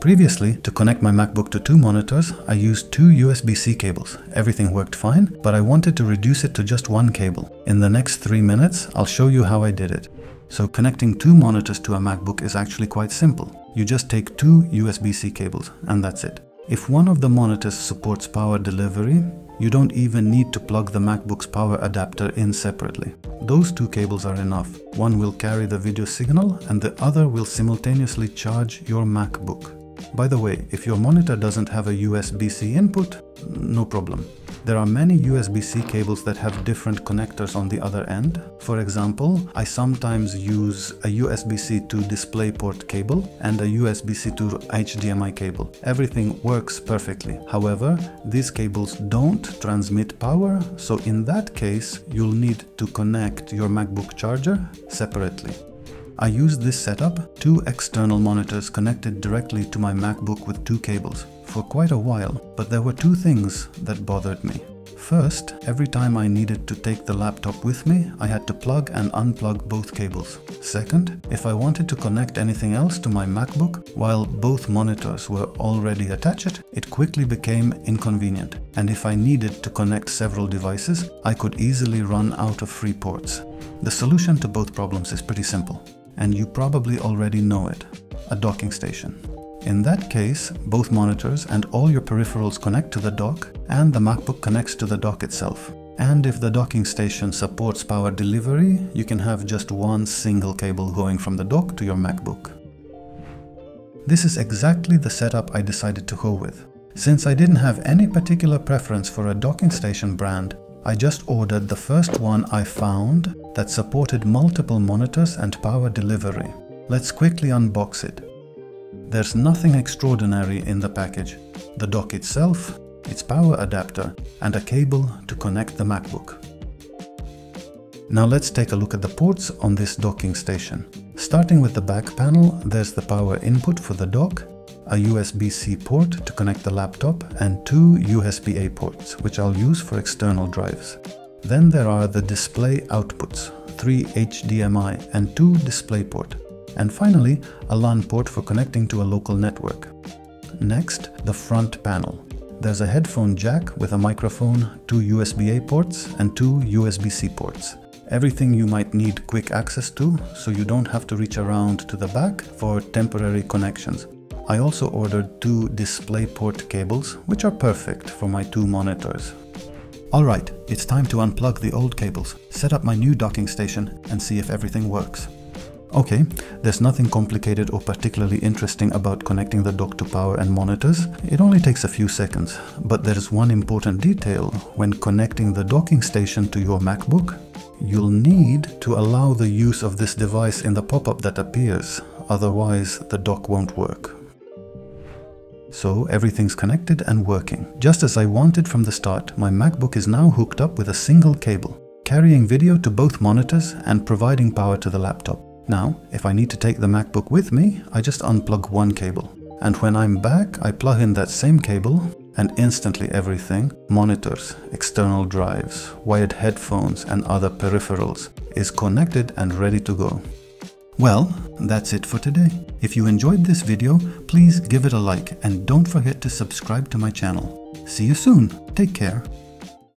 Previously, to connect my MacBook to two monitors, I used two USB-C cables. Everything worked fine, but I wanted to reduce it to just one cable. In the next three minutes, I'll show you how I did it. So connecting two monitors to a MacBook is actually quite simple. You just take two USB-C cables, and that's it. If one of the monitors supports power delivery, you don't even need to plug the MacBook's power adapter in separately. Those two cables are enough. One will carry the video signal and the other will simultaneously charge your MacBook. By the way, if your monitor doesn't have a USB-C input, no problem. There are many USB-C cables that have different connectors on the other end. For example, I sometimes use a USB-C to DisplayPort cable and a USB-C to HDMI cable. Everything works perfectly. However, these cables don't transmit power, so in that case, you'll need to connect your MacBook charger separately. I use this setup, two external monitors connected directly to my MacBook with two cables for quite a while, but there were two things that bothered me. First, every time I needed to take the laptop with me, I had to plug and unplug both cables. Second, if I wanted to connect anything else to my MacBook while both monitors were already attached, it quickly became inconvenient. And if I needed to connect several devices, I could easily run out of free ports. The solution to both problems is pretty simple, and you probably already know it, a docking station. In that case, both monitors and all your peripherals connect to the dock and the MacBook connects to the dock itself. And if the docking station supports power delivery, you can have just one single cable going from the dock to your MacBook. This is exactly the setup I decided to go with. Since I didn't have any particular preference for a docking station brand, I just ordered the first one I found that supported multiple monitors and power delivery. Let's quickly unbox it. There's nothing extraordinary in the package. The dock itself, its power adapter, and a cable to connect the MacBook. Now let's take a look at the ports on this docking station. Starting with the back panel, there's the power input for the dock, a USB-C port to connect the laptop, and two USB-A ports, which I'll use for external drives. Then there are the display outputs, three HDMI and two DisplayPort. And finally, a LAN port for connecting to a local network. Next, the front panel. There's a headphone jack with a microphone, two USB-A ports and two USB-C ports. Everything you might need quick access to, so you don't have to reach around to the back for temporary connections. I also ordered two DisplayPort cables, which are perfect for my two monitors. Alright, it's time to unplug the old cables, set up my new docking station and see if everything works. Okay, there's nothing complicated or particularly interesting about connecting the dock to power and monitors. It only takes a few seconds. But there's one important detail. When connecting the docking station to your MacBook, you'll need to allow the use of this device in the pop-up that appears. Otherwise, the dock won't work. So everything's connected and working. Just as I wanted from the start, my MacBook is now hooked up with a single cable, carrying video to both monitors and providing power to the laptop. Now, if I need to take the MacBook with me, I just unplug one cable. And when I'm back, I plug in that same cable and instantly everything, monitors, external drives, wired headphones and other peripherals, is connected and ready to go. Well, that's it for today. If you enjoyed this video, please give it a like and don't forget to subscribe to my channel. See you soon. Take care.